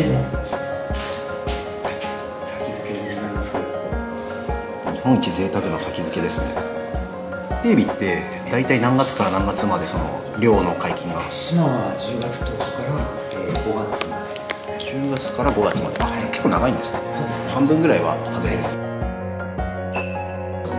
先付けになります日本一贅沢な先付けですね。テレビって大体何月から何月までその漁の解禁が？島は10月10日から、えー、5月までですね。10月から5月まで。あ結構長いんですね。そうですね。半分ぐらいは食べれる。面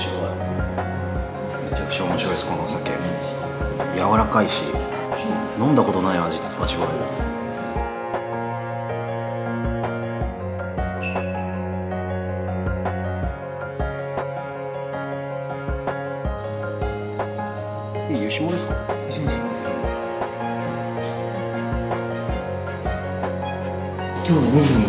白い。めちゃくちゃ面白いですこのお酒柔らかいし飲んだことない味味わえる今日の2時に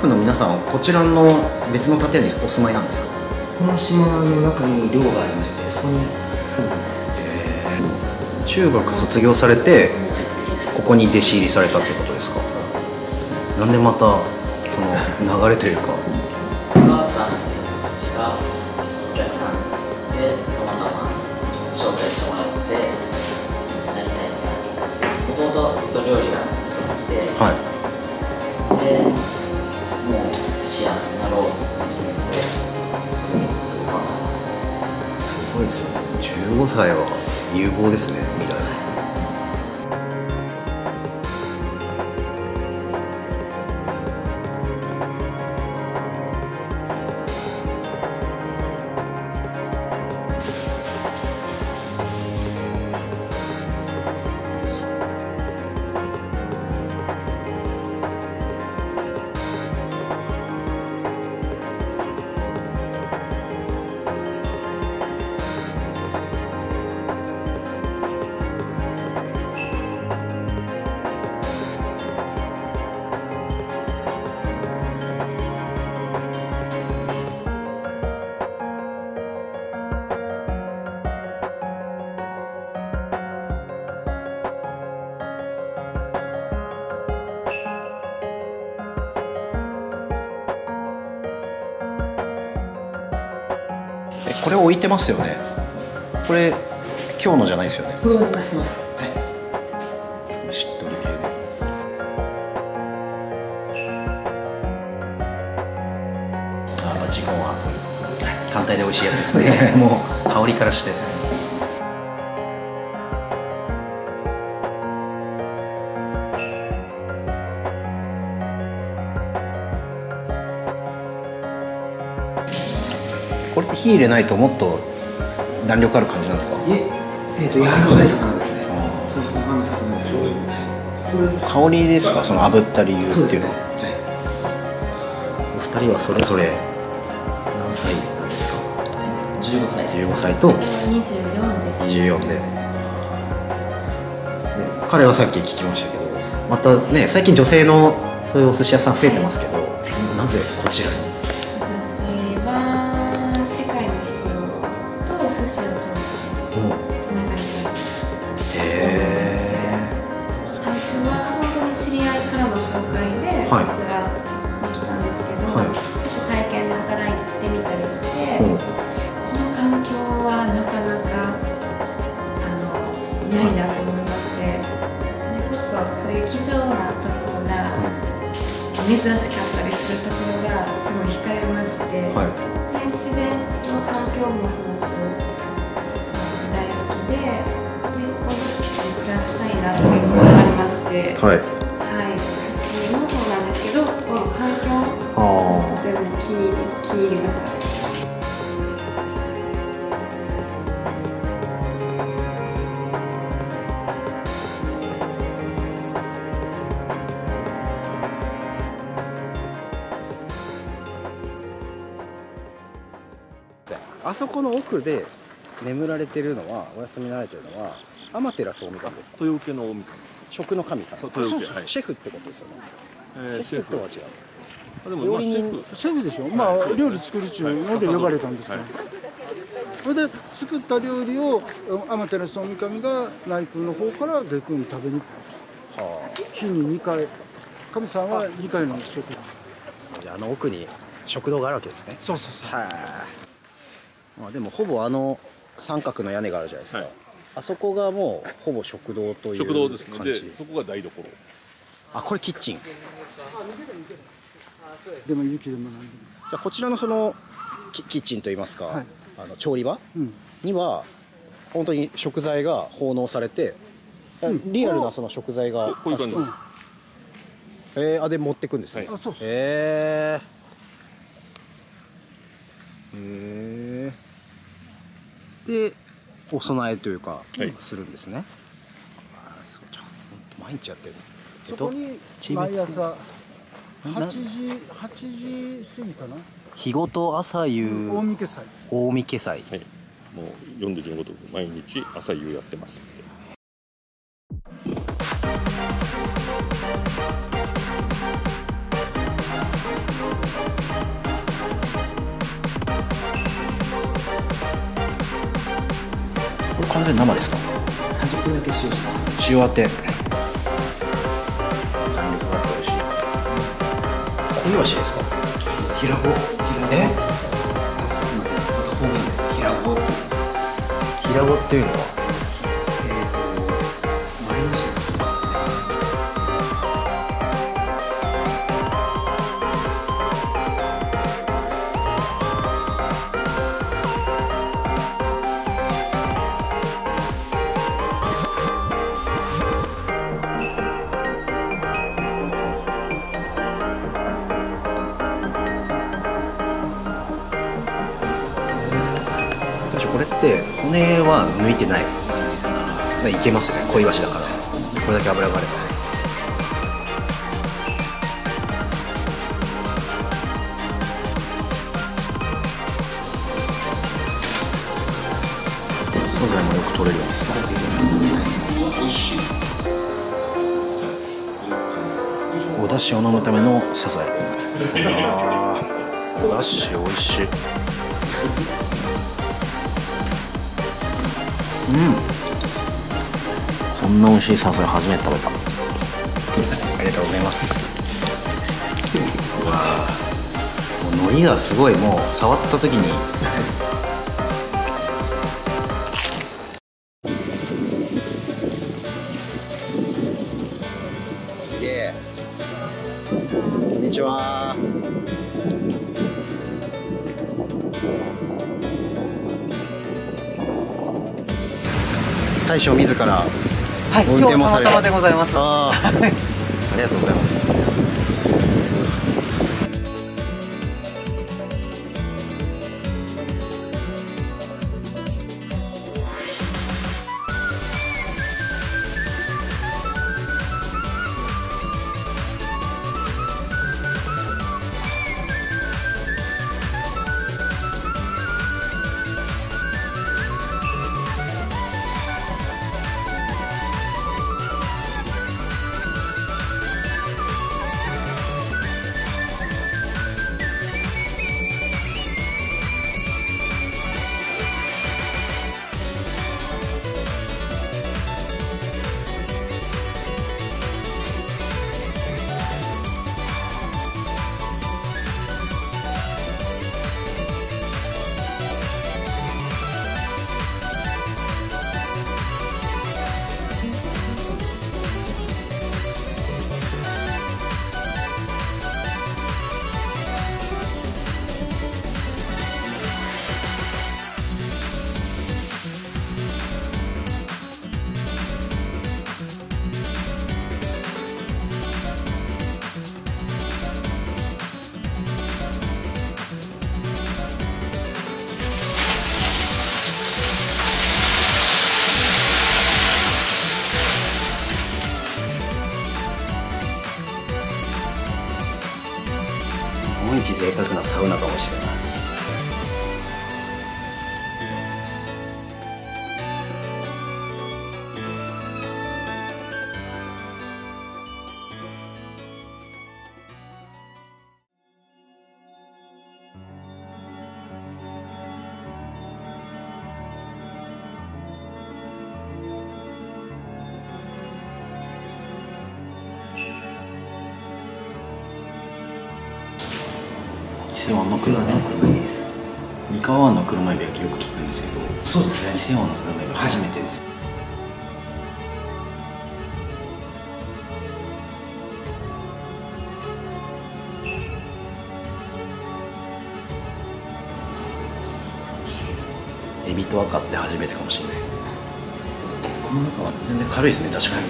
フの皆さんはこちらの別の建屋にお住まいなんですか？この島の中に寮がありましてそこに住んで中学卒業されてここに弟子入りされたってことですか？なんでまたその流れというかです。15歳は有望ですね。置いてますよね。これ今日のじゃないですよね。これを寝かしてます。はい。しっとり系で。あやっぱジコンは単体で美味しいやつですね。もう香りからしてこれって火入れないともっと弾力ある感じなんですか？いええっ、と柔らかい魚ですね。香りですか？その炙った理由っていうの。ははお二人はそれぞれ何歳なんですか？15歳です。15歳と？24です。24で。で彼はさっき聞きましたけどまたね最近女性のそういうお寿司屋さん増えてますけど、なぜこちらに？紹介ではい。こちらに来たんですけど、はい。ちょっと体験で働いてみたりして、えう。んこの環境はなかなかあのないなと思いまして、でちょっとそういう貴重なところが珍しかったりするところがすごい惹かれまして、はい。で自然の環境もすごく大好きででここに暮らしたいなというのがありまして、はいはい、とても気に入り気に入りました。ああそこの奥で眠られてるのはお休みになられてるのは天照大神ですか？豊受の大神食の神様そう豊受はい。シェフってことですよね、えーシェフとは違う料理人。シェフでしょ、まあ、料理作るっちゅうので呼ばれたんですから、はい。それで作った料理を天照大神が内宮の方から外宮に食べに行くは日に2回。神さんは2回の食事あの奥に食堂があるわけですね。そうそうそう。はい、まあ、でもほぼあの三角の屋根があるじゃないですか、はい。あそこがもうほぼ食堂という食堂ですね。感じでそこが台所。あこれキッチン。じでも雪でもなんでも。ゃあこちらのそのキキッチンといいますか、はい。あの調理場うん。には本当に食材が奉納されて、うん。リアルなその食材がこういう感じ。ですえー、あで持ってくんですね、はい。あえへえでお供えというか、はい。するんですね。あーそうじゃ毎日やってるえっそこにチーム毎朝。な8時8時過ぎかな？日ごと朝夕。大見家祭。大見家祭。はい。もう40のごとく毎日朝夕やってます。ってこれ完全に生ですか？30分だけ使用してます。塩当てイワシですか？平子。平子。すみません。また方言ですね。平子って言います。平子っていうのは？骨は抜いてない。いけますね。小イワシだから。これだけ脂があれば。素材もよく取れるんですか？お出汁を飲むためのサザエ。お出汁美味しいこんな美味しい山菜初めて食べた。ありがとうございます。うわあもう海苔がすごいもう触った時に大将自らはい、運転もされる今日たまたまでございます。あー。ありがとうございます贅沢なサウナかもしれない。エビと赤って初めてかもしれない。この中は全然軽いですね確かに。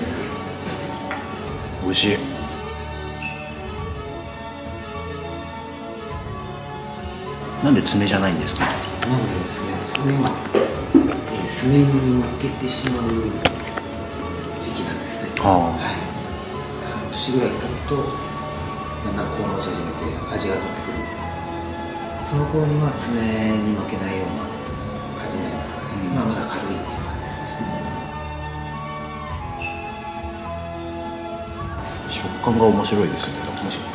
美味しい。なんで爪じゃないんですか？なのでですねそれ今、えー爪に負けてしまう時期なんですね。あはい。半年ぐらい経つとだんだんこう持ち始めて味が乗ってくる。その頃には爪に負けないような感が面白いですね面白い。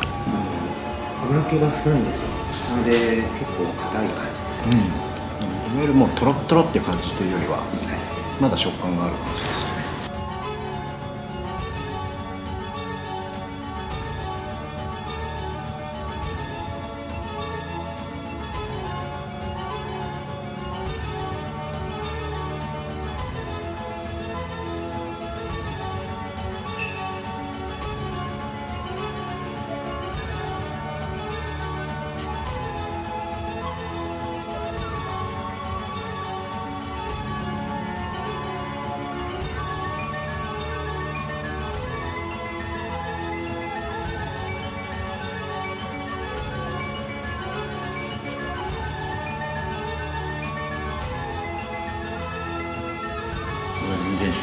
油っ気が少ないんですよ。なので結構硬い感じですね、うん。いわゆるもうトロットロって感じというよりははい。まだ食感がある感じです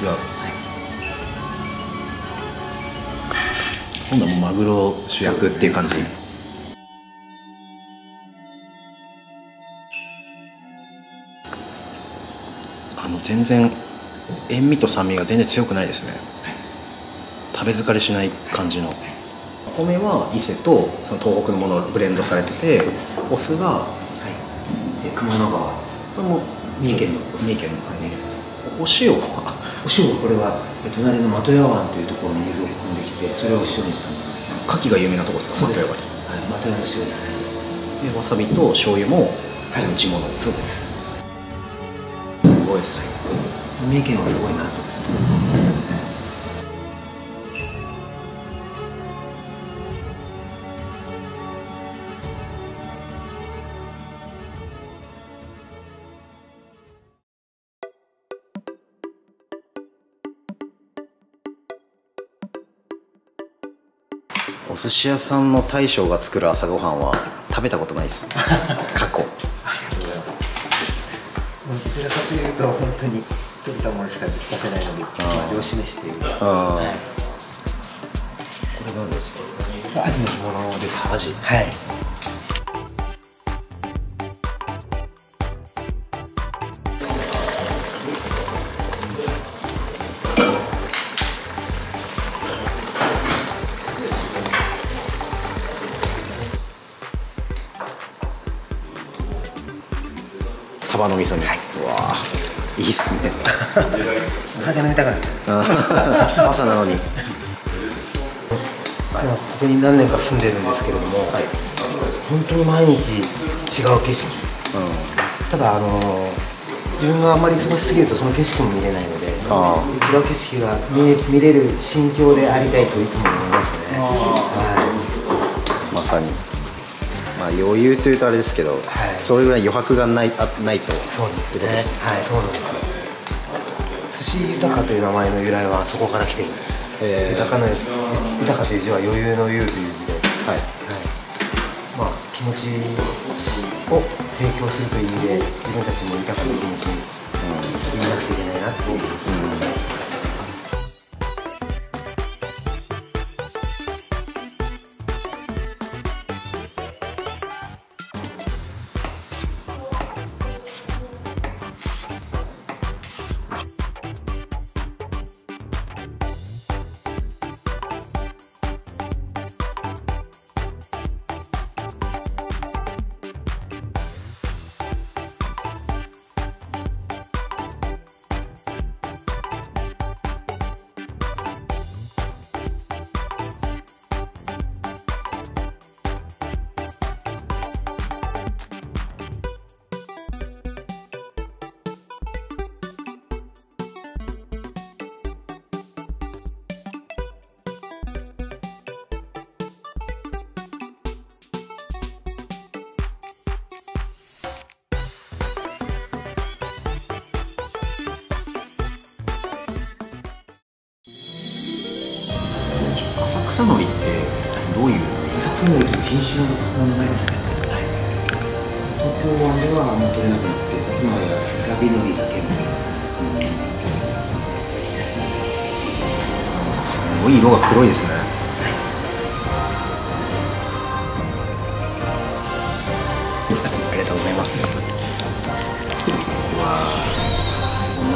違う、今度はもうマグロ主役っていう感じ、あの全然塩味と酸味が全然強くないですね、食べ疲れしない感じの。米は伊勢とその東北のものをブレンドされててお酢がはい、えー熊野川これも三重県の三重県の。はい。お塩はお塩これはえー隣の的屋湾というところに水を汲んできてそれをお塩にしたものですね。牡蠣が有名なとこですか？そうではい的屋の塩ですね。でわさびと醤油もはい。地物そうです。すごいです。三重県はすごいなと。つくづく思います寿司屋さんの大将が作る朝ごはんは食べたことないです。過去。ありがとう。ございますどちらかというと本当に取れたものしか出せないので、まあ、漁師飯というああこれ何ですか？アジの干物です。アジ？はいバの味噌煮、うわー。いいっすね。お酒飲みたくなっちゃう。朝なのに。まあ、ここに何年か住んでるんですけれども、本当に毎日違う景色、ただあの自分があんまり忙しすぎるとその景色も見れないのであ違う景色が見見れる心境でありたいといつも思いますね。はまさにまあ余裕というとあれですけど、それぐらい余白がないあないと。いそうなんですけどね。はい。そうなんですよ。寿司豊かという名前の由来はそこから来てるんです、へー。豊かの豊かという字は余裕の裕という字で。はい。はい、まあ気持ちを提供するという意味で自分たちも豊かな気持ちに言いなくちゃいけないなっていう、草のりってどういう？浅草のりという品種の名前ですね、はい、東京湾ではもう取れなくなって今やすさびのりだけになりますね、すごい色が黒いですね。ありがとうございます。うわ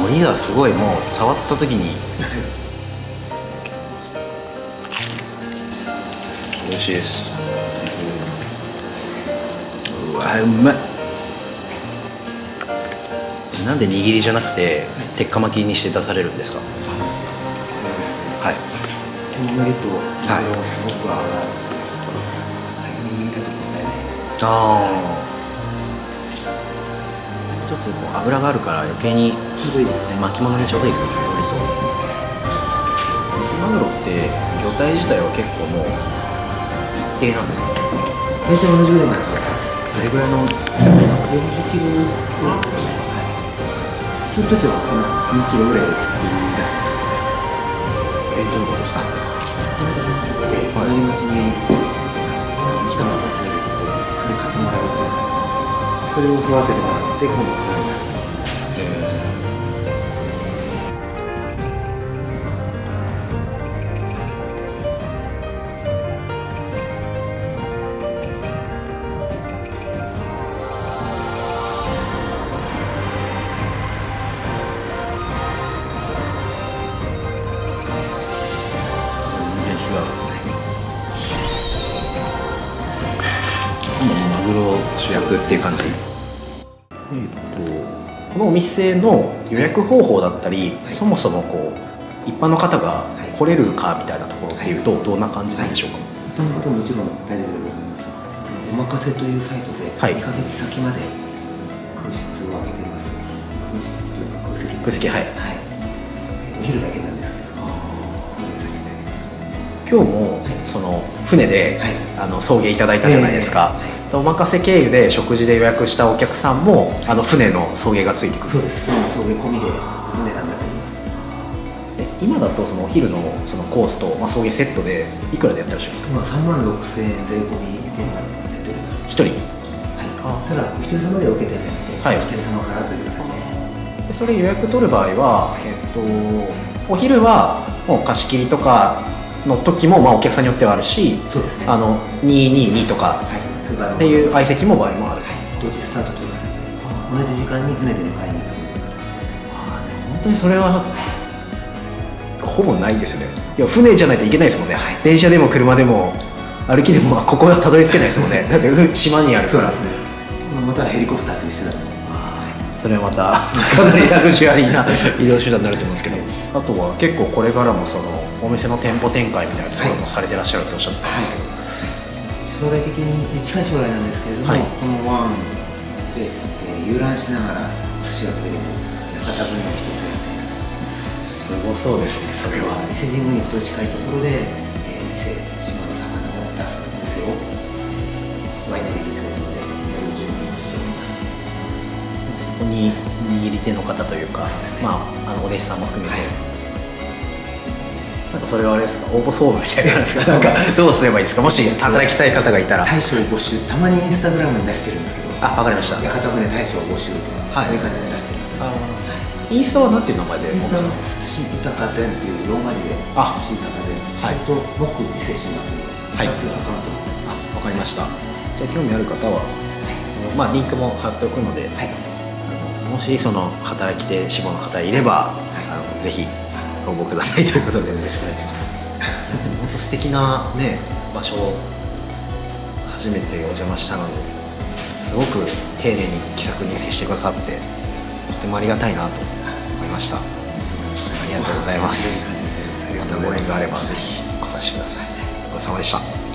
ー。海苔がすごいもう触った時に味しいです。うわうまい。なんで握りじゃなくて鉄火巻きにして出されるんですか？これですね。はい。この海苔とマグロがすごく合うな。はい、右だともったいないああちょっとこう油があるから余計にちょうどいいですね。巻物にちょうどいいですねミスマグロって魚体自体は結構もう一定なんですよ大体同じぐらいまで育てますどれぐらいの？40キロぐらいですよね。はい。そういう時はこの2キロぐらいで釣ってる出すんですけどえどういうことですか？友達に。釣って隣町に生きたまま連れてってそれ買ってもらうという。それを育ててもらって今度とこの予約方法だったり、そもそもこう一般の方が来れるかみたいなところっていうとどんな感じなんでしょうか、一般の方ももちろん大丈夫でございます。おまかせというサイトではい。2ヶ月先まで空室を空けています。空室というか空席です空席はい。はい。お昼だけなんですけれどもそれをさせていただきます。今日も、はい。その船で、はい。あの送迎いただいたじゃないですか、ええ。はいおまかせ経由で食事で予約したお客さんもあの船の送迎がついてくる。そうです。送迎込みでお値段になっております。え今だとそのお昼のそのコースと、まあ、送迎セットでいくらでやってらっしゃるんですか？今3万6千円税込みでやっております。一人。はい。ただお一人様では受けてないので、はい。お一人様からという形で。でそれ予約取る場合は、えっと、お昼はもう貸し切りとかの時も、まあ、お客さんによってはあるしそうですね。あの222とかはいっていう相はい席も場合もある、同時スタートという形で同じ時間に船で迎えに行くという形です本当にそれは ほぼないですね。いや船じゃない。といけないですもんね、電車でも車でも歩きでもまあここはたどり着けないですもんね。だってうん島にあるから。ね。またヘリコプターと一緒だとそれはまた かなりラグジュアリーな移動手段になると思うんですけどあとは結構これからもそのお店の店舗展開みたいなところもされてらっしゃるっておっしゃってたんですけど、将来的に近い将来なんですけれども、はい。この湾で、えー遊覧しながらお寿司が食べれる屋形船を一つやりたいすごそうですねそれは。伊勢神宮に程近いところで、えー伊勢島の魚を出すお店を、えーワイナリーと共同でやる準備をしております。そこに握り手の方というかそうね。まあ、あのお弟子さんも含めて、はいなんかそれはあれですか？応募フォームみたいなのですかなんかどうすればいいですか？もし働きたい方がいたら。大将募集。たまにインスタグラムに出してるんですけど。あわかりました。屋形船大将募集とか、はい。そういう感じで出してますねインスタは何ていう名前で？インスタは寿司豊か膳っていうローマ字であ。寿司豊か膳。はい。と僕伊勢島というはい。2つアカウントあわかりました。じゃあ興味ある方はその、まあ、リンクも貼っておくので、はい。もしその働き手志望の方いれば、あのぜひ応募くださいということで。よろしくお願いします。本当素敵なね場所を初めてお邪魔したのですごく丁寧に気さくに接してくださってとてもありがたいなと思いました。ありがとうございます。またご縁があればぜひ来させてください。ごちそうさまでした